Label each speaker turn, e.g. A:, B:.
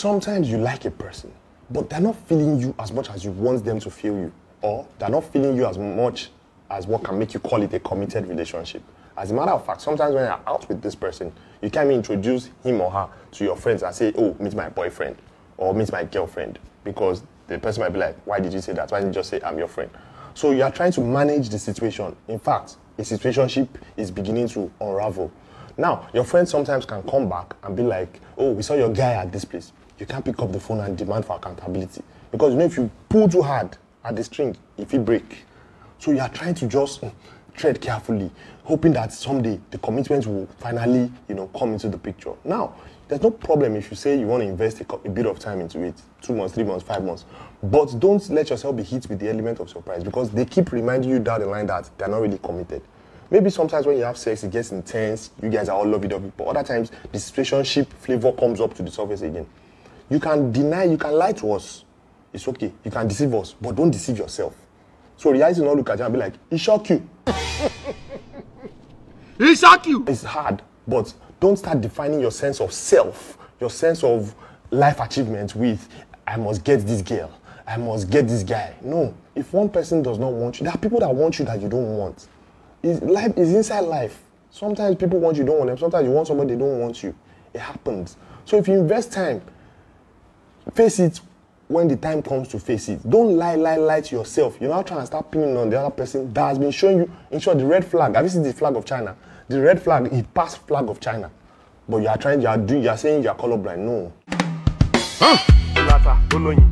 A: sometimes you like a person, but they're not feeling you as much as you want them to feel you, or they're not feeling you as much as what can make you call it a committed relationship. As a matter of fact, sometimes when you're out with this person, you can't introduce him or her to your friends and say, "Oh, meet my boyfriend," or "Meet my girlfriend," because the person might be like, "Why did you say that? Why didn't you just say I'm your friend?" So you are trying to manage the situation. In fact, a situationship is beginning to unravel. Now, your friends sometimes can come back and be like, "Oh, we saw your guy at this place." You can't pick up the phone and demand for accountability because you know if you pull too hard at the string, if it break. So you are trying to just mm, tread carefully, hoping that someday the commitment will finally, you know, come into the picture. Now, there's no problem if you say you want to invest a, a bit of time into it, two months, three months, five months, but don't let yourself be hit with the element of surprise because they keep reminding you down the line that they're not really committed. Maybe sometimes when you have sex, it gets intense. You guys are all lovey-dovey, but other times the situationship flavor comes up to the surface again. You can deny, you can lie to us. It's okay. You can deceive us, but don't deceive yourself. So reality will not look at you and be like, it shock you.
B: He shock you.
A: It's hard, but don't start defining your sense of self, your sense of life achievement with, I must get this girl, I must get this guy. No. If one person does not want you, there are people that want you that you don't want. It's, life is inside life. Sometimes people want you, don't want them. Sometimes you want somebody, they don't want you. It happens. So if you invest time, face it when the time comes to face it. Don't lie, lie, lie to yourself. You're not trying to start pinning on the other person that has been showing you, in short, the red flag. Have you seen the flag of China? The red flag, it passed flag of China. But you are trying, you are doing, you are saying you are colorblind. No.
C: Olata